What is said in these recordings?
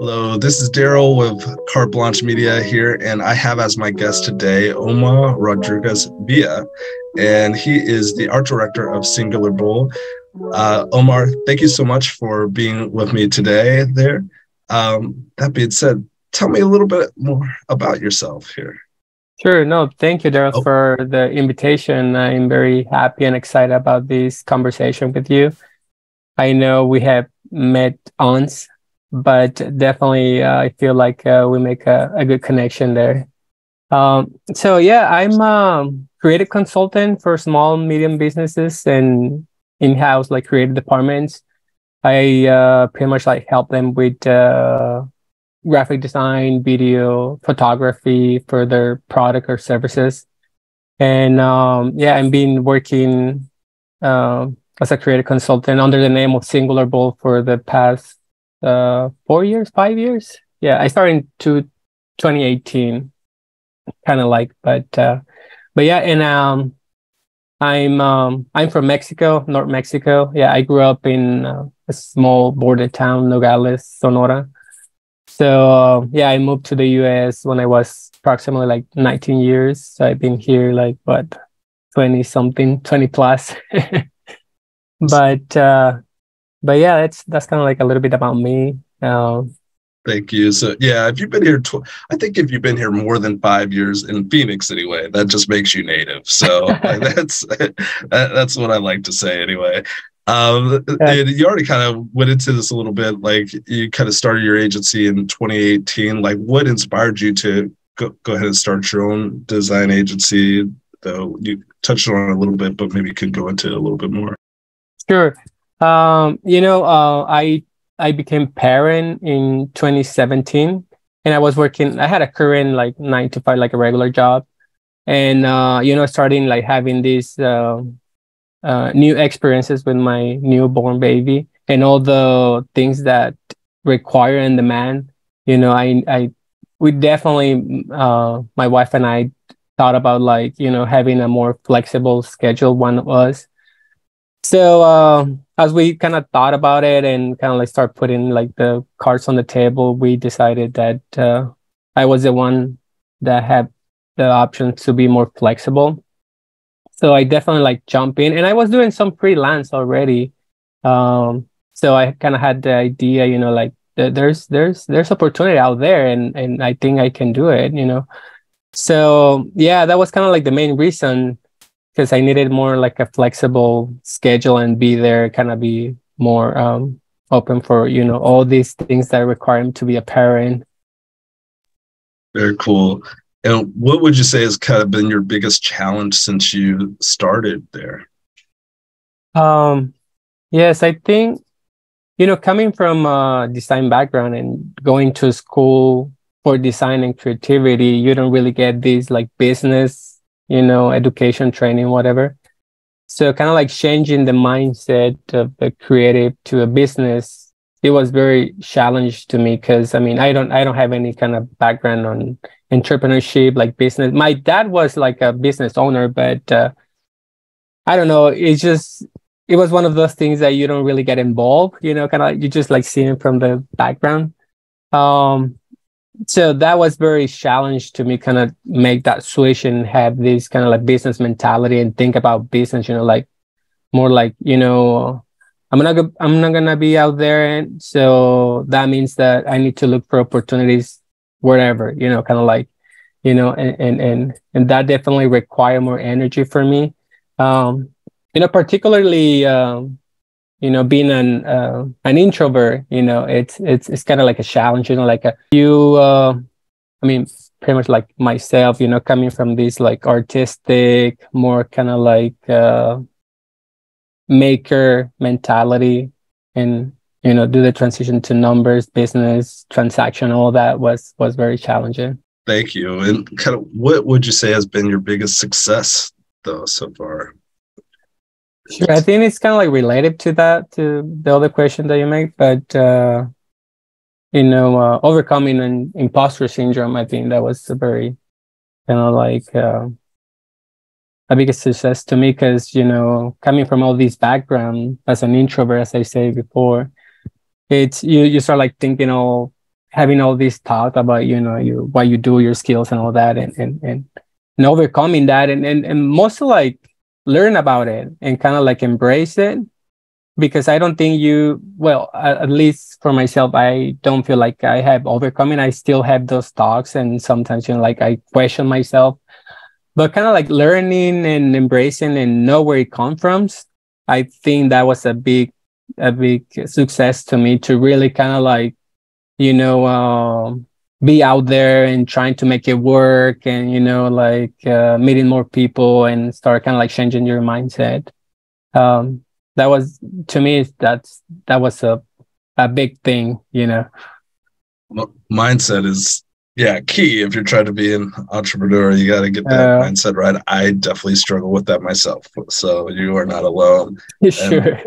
Hello, this is Darrell with Carte Blanche Media here, and I have as my guest today Omar Rodriguez Villa, and he is the art director of SingularBold. Uh, Omar, thank you so much for being with me today. There. Um, that being said, tell me a little bit more about yourself here. Sure. No, thank you, Darrell, oh. for the invitation. I'm very happy and excited about this conversation with you. I know we have met once, but definitely uh, I feel like uh, we make a, a, good connection there. Um, so yeah, I'm a creative consultant for small, medium businesses and in-house like creative departments. I uh, pretty much like help them with uh, graphic design, video, photography for their product or services. And um, yeah, I've been working uh, as a creative consultant under the name of SingularBold for the past uh, four years, five years. Yeah, I started in two, 2018, kind of like, but uh, but yeah, and um, I'm um, I'm from Mexico, North Mexico. Yeah, I grew up in uh, a small border town, Nogales, Sonora. So uh, yeah, I moved to the U.S. when I was approximately like 19 years. So I've been here like what 20 something, 20 plus. but uh, but yeah, that's that's kind of like a little bit about me. Um, Thank you. So yeah, if you've been here, tw- I think if you've been here more than five years in Phoenix, anyway, that just makes you native. So like, that's that's what I like to say anyway. Um, you already kind of went into this a little bit. Like you kind of started your agency in 2018. Like what inspired you to go, go ahead and start your own design agency? Though you touched on it a little bit, but maybe you could go into it a little bit more. Sure. Um, you know, uh, I I became parent in 2017, and I was working. I had a current like nine to five, like a regular job, and uh, you know, starting like having these uh, uh, new experiences with my newborn baby and all the things that require and demand. You know, I I we definitely uh, my wife and I thought about like you know having a more flexible schedule one of us so uh, as we kind of thought about it and kind of like start putting like the cards on the table, we decided that uh, I was the one that had the option to be more flexible. So I definitely like jump in, and I was doing some freelance already. Um, so I kind of had the idea, you know, like there's there's there's opportunity out there, and and I think I can do it, you know. So yeah, that was kind of like the main reason because I needed more like a flexible schedule and be there, kind of be more um, open for you know all these things that require him to be a parent. Very cool. And what would you say has kind of been your biggest challenge since you started there? Um, yes, I think you know coming from a design background and going to school for design and creativity, you don't really get these like business you know, education, training, whatever. So kind of like changing the mindset of the creative to a business, it was very challenging to me because I mean I don't I don't have any kind of background on entrepreneurship like business. My dad was like a business owner, but uh, I don't know. It's just it was one of those things that you don't really get involved. You know, kind of you just like seeing from the background. Um, so that was very challenge to me kind of make that switch and have this kind of like business mentality and think about business you know like more like you know i'm not i'm not gonna be out there. And so that means that i need to look for opportunities wherever you know kind of like you know and and and, and that definitely require more energy for me. Um you know particularly um you know being an uh, an introvert you know it's it's it's kind of like a challenge you know like a, you uh i mean pretty much like myself you know coming from this like artistic more kind of like uh maker mentality and you know do the transition to numbers business transaction all that was was very challenging. Thank you. And kind of what would you say has been your biggest success though so far Sure, I think it's kind of like related to that, to the other question that you make, but uh, you know, uh, overcoming an imposter syndrome, I think that was a very kind of like uh, a biggest success to me because you know, coming from all these background as an introvert, as I say before, it's you you start like thinking all having all these thoughts about you know you what you do your skills and all that and and and, and overcoming that and, and and mostly like learn about it and kind of like embrace it because I don't think you, well, at least for myself, I don't feel like I have overcoming. I still have those thoughts, and sometimes, you know, like I question myself, but kind of like learning and embracing and know where it comes from. I think that was a big, a big success to me to really kind of like, you know, uh, be out there and trying to make it work and, you know, like uh, meeting more people and start kind of like changing your mindset. Um, that was to me that's that was a a big thing you know. Mindset is yeah key if you're trying to be an entrepreneur. You got to get that uh, mindset right. I definitely struggle with that myself so you are not alone. Sure.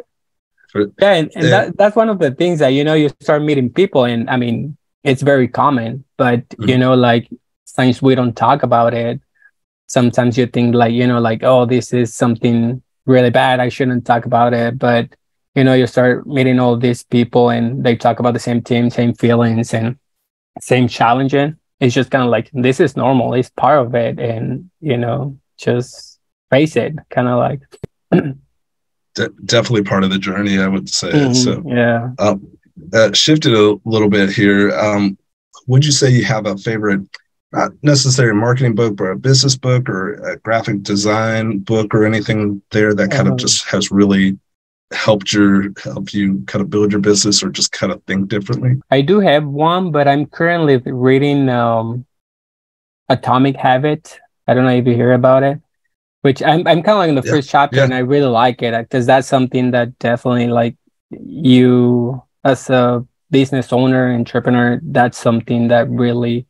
For, yeah and, and yeah. That, that's one of the things that you know you start meeting people and i mean it's very common but mm-hmm. you know like since we don't talk about it sometimes you think like you know like oh this is something really bad. I shouldn't talk about it. But you know, you start meeting all these people and they talk about the same team, same feelings and same challenging. It's just kind of like this is normal. It's part of it. And you know, just face it. Kind of like De- definitely part of the journey, I would say. Mm-hmm, so yeah. Um, uh, shifted a little bit here. Um, would you say you have a favorite not necessarily a marketing book, but a business book or a graphic design book or anything there that kind of uh-huh. just has really helped your help you kind of build your business or just kind of think differently? I do have one, but I'm currently reading um, Atomic Habit. I don't know if you hear about it, which I'm I'm kind of like in the yeah, first chapter yeah. and I really like it because that's something that definitely like you as a business owner, entrepreneur, that's something that really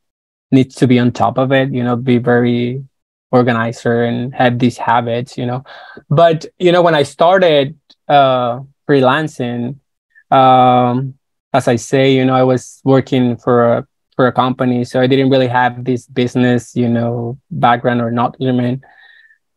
needs to be on top of it you know be very organizer and have these habits you know. But you know when i started uh freelancing um as i say you know i was working for a for a company so i didn't really have this business you know background or not mean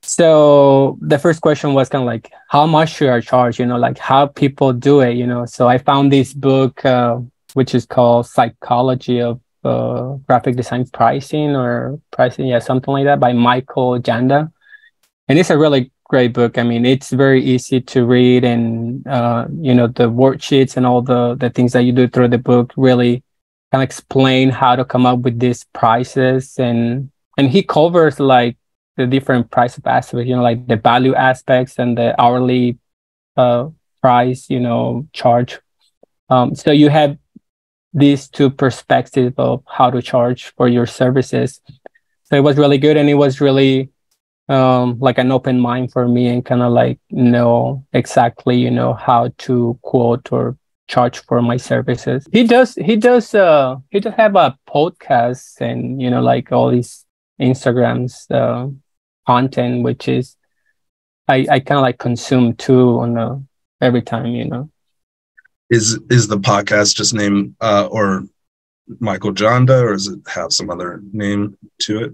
so the first question was kind of like how much should i charge you know like how people do it you know so i found this book uh, which is called psychology of uh, graphic design pricing or pricing, yeah, something like that by Michael Janda. And it's a really great book. I mean, it's very easy to read, and uh, you know the worksheets and all the the things that you do through the book really kind of explain how to come up with these prices, and and he covers like the different price of aspects, you know, like the value aspects and the hourly uh, price, you know, charge. Um, so you have these two perspectives of how to charge for your services. So it was really good and it was really um, like an open mind for me and kind of like know exactly, you know, how to quote or charge for my services. He does he does uh he does have a podcast and you know like all these Instagrams uh, content which is I I kind of like consume too on a, every time, you know is is the podcast just name uh, or Michael Janda, or does it have some other name to it?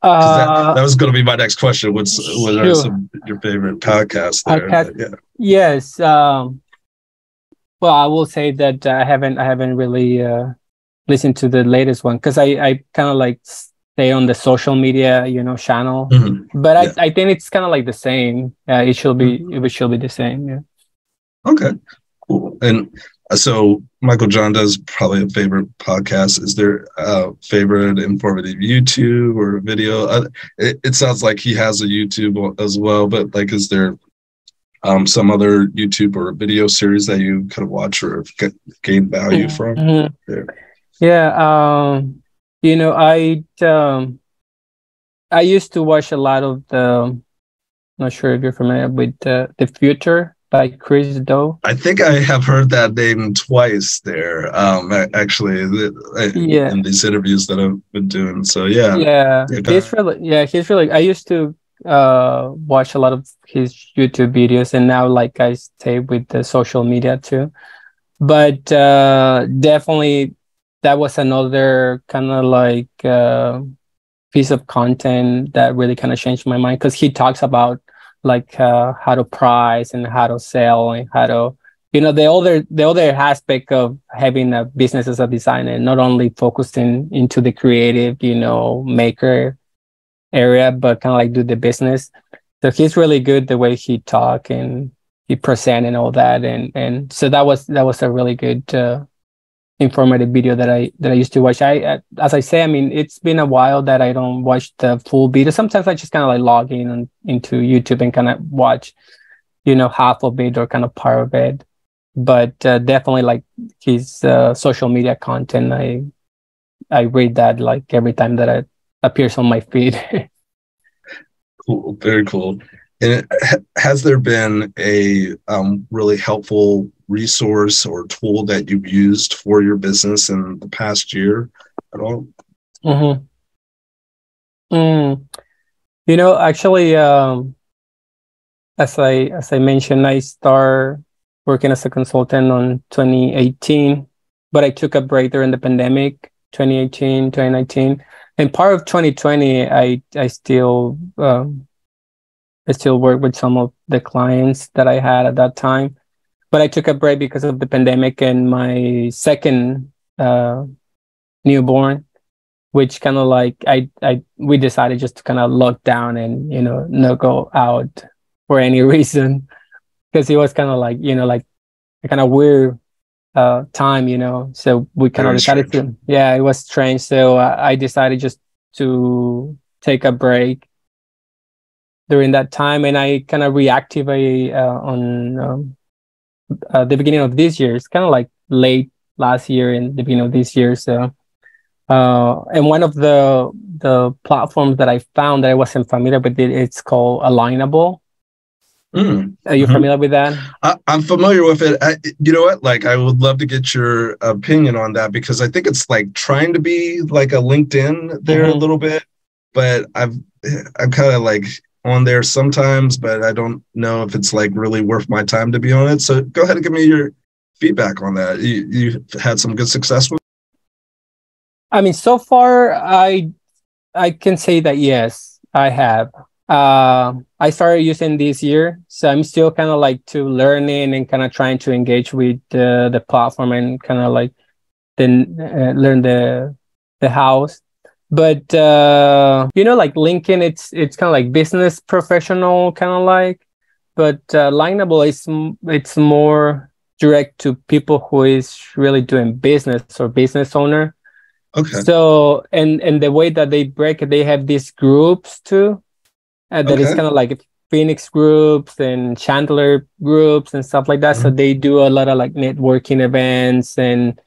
Uh, that, that, was going to be my next question. What's what sure. are some your favorite podcasts there? Podcast, yeah. Yes. Um, well, I will say that I haven't I haven't really uh, listened to the latest one because I I kind of like stay on the social media you know channel, mm-hmm. but yeah. I I think it's kind of like the same. Uh, it should be mm-hmm. it should be the same. Yeah. Okay. Cool. And uh, so Michael Janda's probably a favorite podcast. Is there a favorite informative YouTube or video? Uh, it, it, sounds like he has a YouTube as well, but like, is there um, some other YouTube or video series that you of watch or get, gain value mm-hmm. from? Mm-hmm. Yeah. Um, you know, I um, I used to watch a lot of the. I'm not sure if you're familiar with uh, the Futur by Chris Do. I think I have heard that name twice there. Um, actually, yeah. in these interviews that I've been doing. So yeah, yeah, he's really yeah he's really. I used to uh watch a lot of his YouTube videos, and now like I stay with the social media too. But uh, definitely, that was another kind of like uh, piece of content that really kind of changed my mind because he talks about like uh, how to price and how to sell and how to you know the other the other aspect of having a business as a designer not only focusing into the creative you know maker area but kind of like do the business. So he's really good the way he talk and he present and all that and and so that was that was a really good uh, informative video that I that I used to watch. I as I say, I mean, it's been a while that I don't watch the full video. Sometimes I just kind of like log in and, into YouTube and kind of watch, you know, half of it or kind of part of it. But uh, definitely like his uh, social media content, I I read that like every time that it appears on my feed. cool, very cool. And it, has there been a um, really helpful resource or tool that you've used for your business in the past year at all? Mm-hmm. Mm. You know, actually, um, as I as I mentioned, I started working as a consultant on 2018, but I took a break during the pandemic, 2018, 2019, and part of 2020, I I still um, I still work with some of the clients that I had at that time but I took a break because of the pandemic and my second uh, newborn, which kind of like I I we decided just to kind of lock down and you know not go out for any reason because it was kind of like you know like a kind of weird uh, time, you know. So we kind of decided strange. to yeah, it was strange. So uh, I decided just to take a break during that time and I kind of reactivate uh, on um, uh, the beginning of this year. It's kind of like late last year and the beginning of this year. So, uh, and one of the the platforms that I found that I wasn't familiar with it, it's called Alignable. Mm. Are you mm-hmm. familiar with that? I, am familiar with it. I, you know what? Like, I would love to get your opinion on that because I think it's like trying to be like a LinkedIn there mm-hmm. a little bit, but I've I'm kind of like on there sometimes, but I don't know if it's like really worth my time to be on it. So go ahead and give me your feedback on that. You you had some good success with. I mean, so far, I I can say that yes, I have. Uh, I started using this year, so I'm still kind of like to learning and kind of trying to engage with the the platform and kind of like then uh, learn the the house but uh, you know like linkedin it's it's kind of like business professional kind of like but uh, Alignable is it's more direct to people who is really doing business or business owner okay so and and the way that they break it they have these groups too uh, that okay. is kind of like phoenix groups and chandler groups and stuff like that mm-hmm. so they do a lot of like networking events and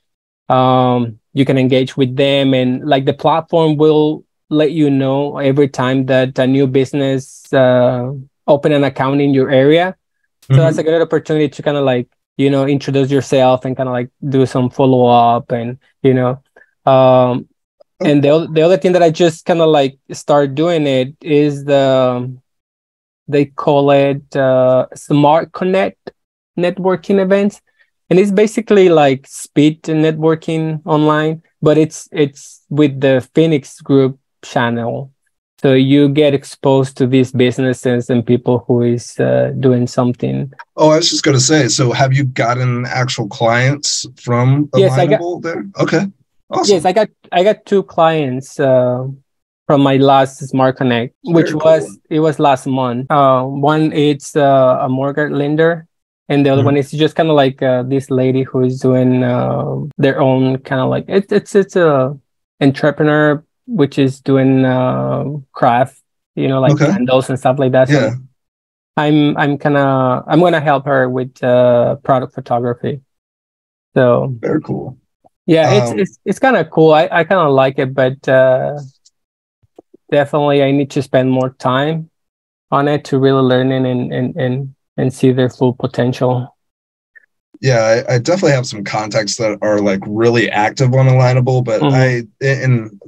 um you can engage with them and like the platform will let you know every time that a new business uh, open an account in your area so mm-hmm. that's a good opportunity to kind of like you know introduce yourself and kind of like do some follow up and you know um and the, the other thing that i just kind of like start doing it is the they call it uh, smart connect networking events and it's basically like speed networking online but it's it's with the phoenix group channel. So you get exposed to these businesses and people who is uh, doing something. Oh i was just going to say so have you gotten actual clients from yes, I got, there? Okay awesome. yes i got i got two clients uh, from my last smart connect which Very was it was last month. Uh, one it's uh, a mortgage lender and the other mm-hmm. one is just kind of like uh, this lady who is doing uh, their own kind of like it, it's it's a entrepreneur which is doing uh, craft you know like okay. candles and stuff like that so yeah. i'm i'm kind of i'm gonna help her with uh, product photography so very cool yeah um, it's it's, it's kind of cool i, I kind of like it but uh, definitely i need to spend more time on it to really learn it and and and and see their full potential. Yeah, I, I, definitely have some contacts that are like really active on Alignable, but mm-hmm. I and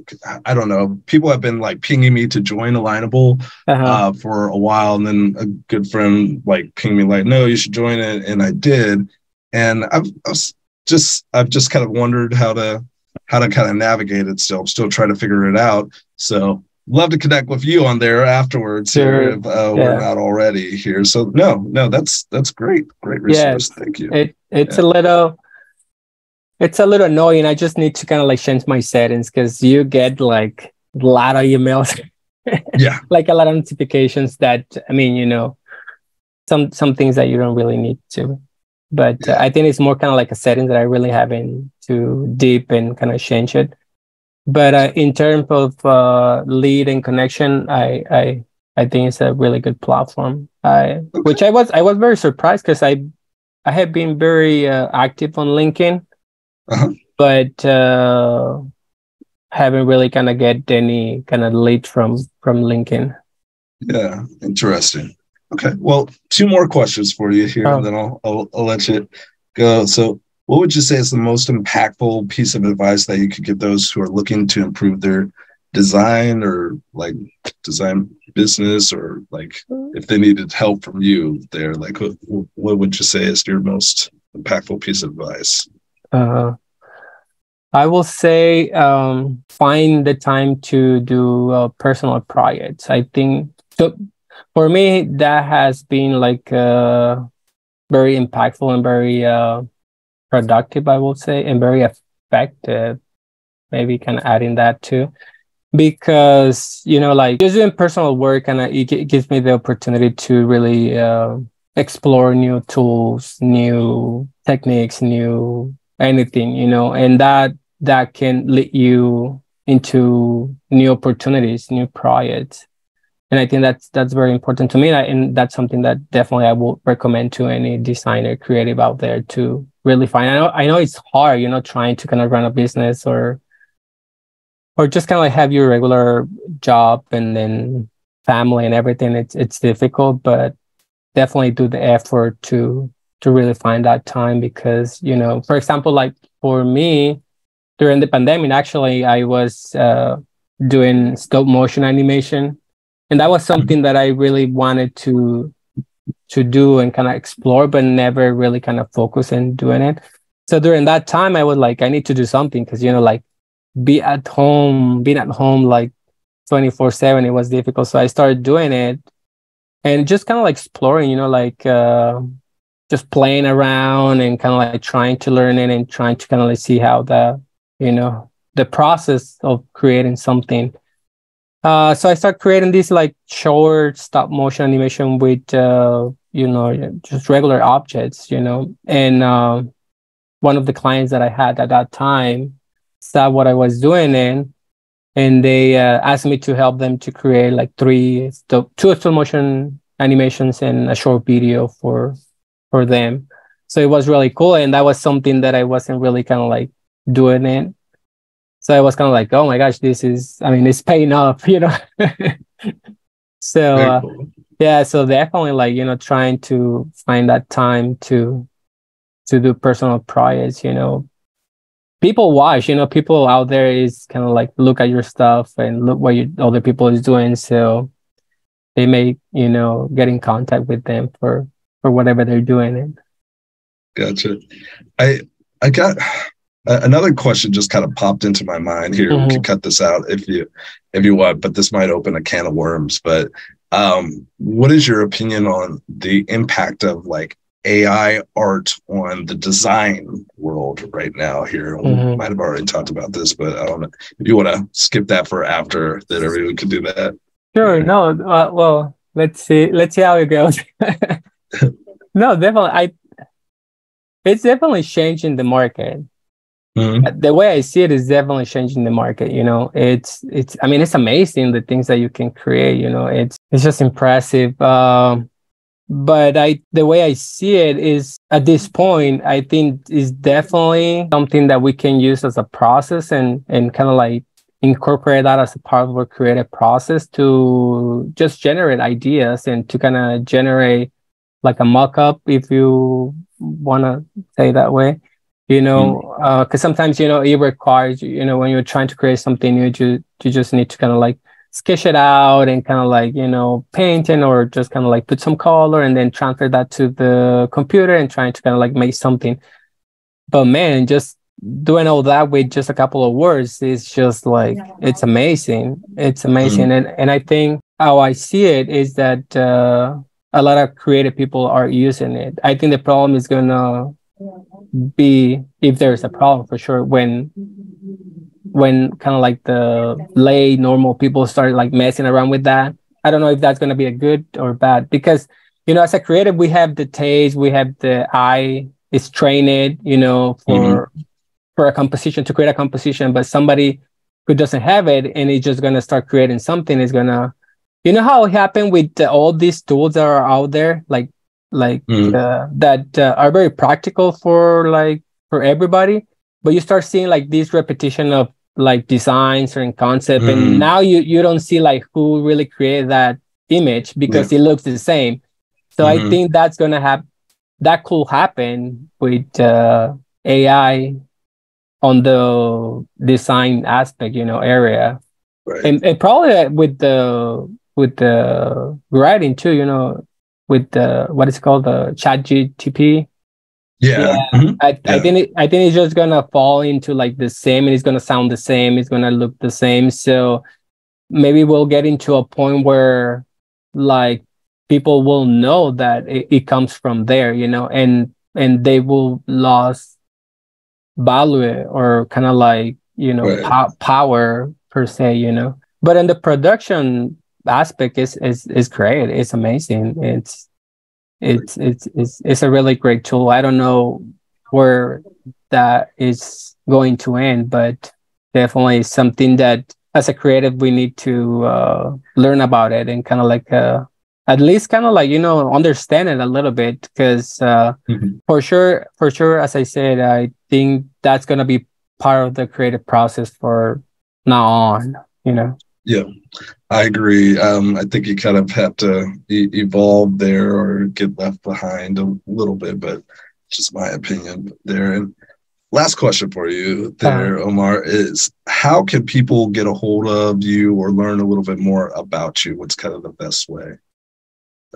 I don't know. People have been like pinging me to join Alignable uh-huh. uh, for a while, and then a good friend like pinged me like, "No, you should join it," and I did. And I've, I've just I've just kind of wondered how to how to kind of navigate it. Still, I'm still trying to figure it out. So love to connect with you on there afterwards sure. here if uh, yeah. we're not already here. So no, no, that's that's great, great resource. Yes. Thank you. It it's yeah. a little it's a little annoying. I just need to kind of like change my settings because you get like a lot of emails. yeah. like a lot of notifications that I mean, you know, some some things that you don't really need to. But yeah. uh, I think it's more kind of like a setting that I really haven't too deep and kind of change it. But uh, in terms of uh, lead and connection, I I I think it's a really good platform. I which I was I was very surprised because I I have been very uh, active on LinkedIn, uh-huh. but uh, haven't really kind of get any kind of lead from from LinkedIn. Yeah, interesting. Okay, well, two more questions for you here, oh. and then I'll, I'll I'll let you go. So, what would you say is the most impactful piece of advice that you could give those who are looking to improve their design or like design business or like if they needed help from you there? Like what, what would you say is your most impactful piece of advice? Uh, i will say um, find the time to do uh, personal projects. I think so for me that has been like uh, very impactful and very uh, productive i will say and very effective. Maybe kind of adding that too. Because you know like just doing personal work and it, it gives me the opportunity to really uh, explore new tools new techniques new anything you know and that that can lead you into new opportunities new projects. And i think that's that's very important to me and, I, and that's something that definitely i will recommend to any designer creative out there to really fine. i know i know it's hard you know trying to kind of run a business or or just kind of like have your regular job and then family and everything it's it's difficult but definitely do the effort to to really find that time because you know for example like for me during the pandemic actually i was uh, doing stop motion animation and that was mm-hmm. something that i really wanted to to do and kind of explore but never really kind of focus in doing it so during that time i was like i need to do something because you know like be at home, being at home like 24 7, it was difficult. So I started doing it and just kind of like exploring, you know, like uh, just playing around and kind of like trying to learn it and trying to kind of like see how the, you know, the process of creating something. Uh, so I started creating this like short stop motion animation with, uh, you know, just regular objects, you know, and uh, one of the clients that I had at that time, saw what I was doing in, and they uh, asked me to help them to create like three, st- two stop motion animations and a short video for for them. So it was really cool, and that was something that I wasn't really kind of like doing it. So I was kind of like, oh my gosh, this is, I mean, it's paying off, you know. so uh, cool. yeah, so definitely like you know trying to find that time to to do personal projects, you know, people watch you know people out there is kind of like look at your stuff and look what you, other people is doing so they may you know get in contact with them for for whatever they're doing gotcha i i got uh, another question just kind of popped into my mind here mm-hmm. we can cut this out if you if you want but this might open a can of worms but um what is your opinion on the impact of like AI art on the design world right now here. Mm-hmm. We might have already talked about this, but I don't know if you want to skip that for after that everyone can do that. Sure. No. Uh, well, let's see. Let's see how it goes. no, definitely. I. It's definitely changing the market. Mm-hmm. The way I see it is definitely changing the market. You know, it's it's. I mean, it's amazing the things that you can create. You know, it's it's just impressive. Um, but i the way i see it is at this point i think is definitely something that we can use as a process and and kind of like incorporate that as a part of our creative process to just generate ideas and to kind of generate like a mock-up if you want to say that way you know because mm. uh, sometimes you know it requires you know when you're trying to create something new you, you just need to kind of like sketch it out and kind of like you know painting or just kind of like put some color and then transfer that to the computer and trying to kind of like make something. But man just doing all that with just a couple of words is just like it's amazing. It's amazing. Mm. and and i think how i see it is that uh, a lot of creative people are using it. I think the problem is gonna be if there's a problem for sure when when kind of like the lay normal people start like messing around with that i don't know if that's gonna be a good or bad because you know as a creative we have the taste we have the eye is trained you know for mm-hmm. for a composition to create a composition, but somebody who doesn't have it and is just gonna start creating something is gonna, you know how it happened with uh, all these tools that are out there, like like mm. uh, that uh, are very practical for like for everybody, but you start seeing like this repetition of like designs and concept, mm. and now you you don't see like who really created that image because yeah. it looks the same. So mm-hmm. I think that's gonna have that could happen with uh, AI on the design aspect, you know, area. Right. And, and probably with the with the writing too, you know, with the what is called the chat GTP. Yeah. yeah. Mm-hmm. I, yeah. I think it, I think it's just gonna fall into like the same and it's gonna sound the same, it's gonna look the same. So maybe we'll get into a point where like people will know that it, it comes from there, you know, and and they will lose value or kind of like you know right. po- power per se you know but in the production aspect is is is great. It's amazing. It's it's it's it's it's a really great tool. I don't know where that is going to end but definitely something that as a creative we need to uh, learn about it and kind of like uh, at least kind of like you know understand it a little bit because uh, mm-hmm. for sure for sure as i said i think that's going to be part of the creative process for now on you know yeah i agree um, i think you kind of have to e- evolve there or get left behind a little bit but just my opinion there and last question for you there uh, omar is how can people get a hold of you or learn a little bit more about you what's kind of the best way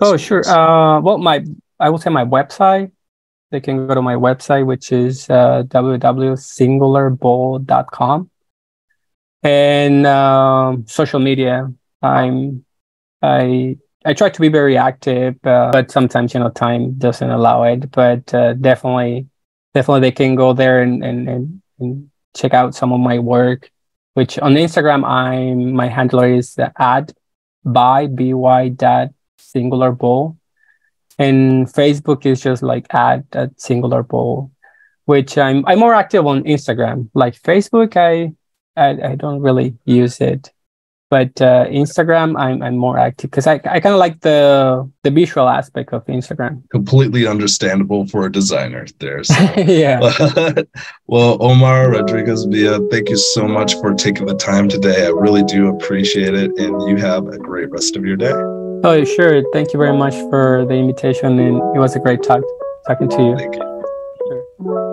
Oh, sure. Uh, well, my I will say my website. They can go to my website, which is uh, www.singularbold.com. And um, social media, I'm I I try to be very active, uh, but sometimes you know time doesn't allow it. But uh, definitely, definitely they can go there and, and and and check out some of my work. Which on Instagram, I'm my handler is at by by dot singularbold and facebook is just like add a singularbold which i'm i'm more active on instagram like facebook i i, I don't really use it but uh, Instagram, I'm I'm more active because I, I kind of like the the visual aspect of Instagram. Completely understandable for a designer there. So. yeah. well, Omar Rodriguez Villa, thank you so much for taking the time today. I really do appreciate it, and you have a great rest of your day. Oh, sure. Thank you very much for the invitation, and it was a great talk talking to you. Thank you. Sure.